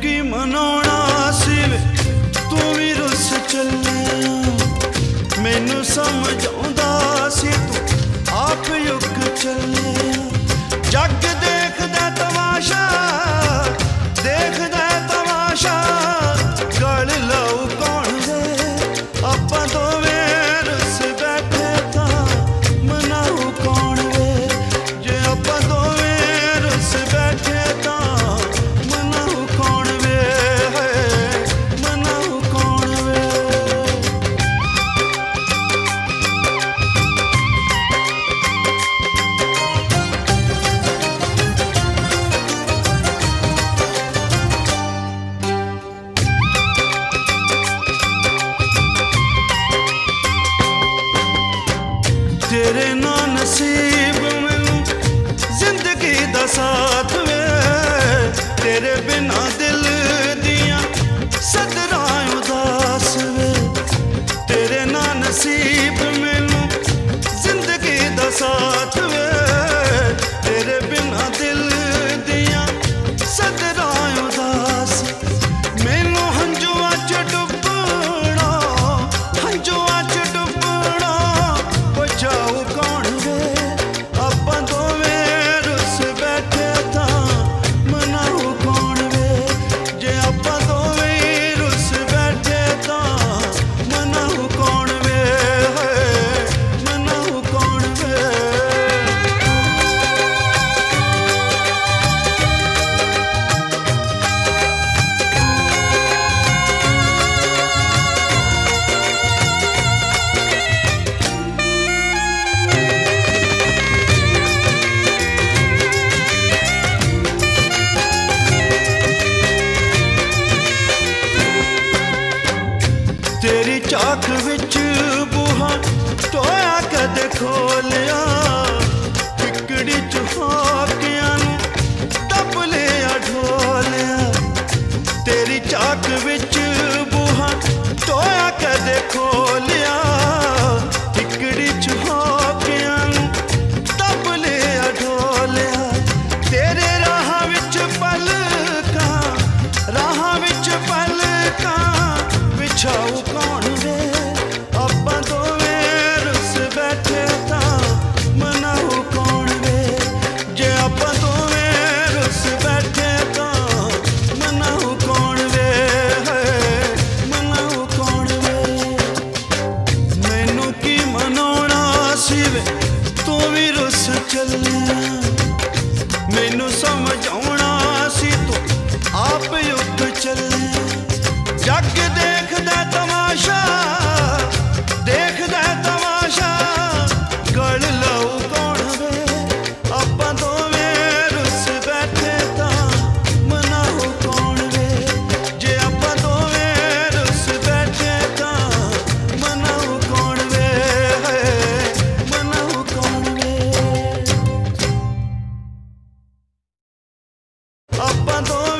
ਕੀ ਮਨਾਉਣਾ ਸਿਵੇ ਤੂੰ ਵੀ ਰੁੱਸ ਚੱਲਿਆ। ਮੈਨੂੰ ਸਮਝ ਆਉਂਦਾ ਸੀ ਤੂੰ ਤੇਰੇ ਨਾ ਨਸੀਬ ਮੈਨੂੰ ਜ਼ਿੰਦਗੀ ਦਾ ਸਾਥ ਵੇ। ਤੇਰੇ ਬਿਨਾਂ ਝਾਕ ਵਿੱਚ ਬੂਹਾ ਟੋਇਆ ਕਦ ਖੋਲਿਆ। ਟਿਕੜੀ ਚ ਹਾਕਿਆਂ ਨੂੰ ਤਪ ਲਿਆ ਢੋਲਿਆ। ਤੇਰੀ ਝਾਕ ਵਿੱਚ चल abandono.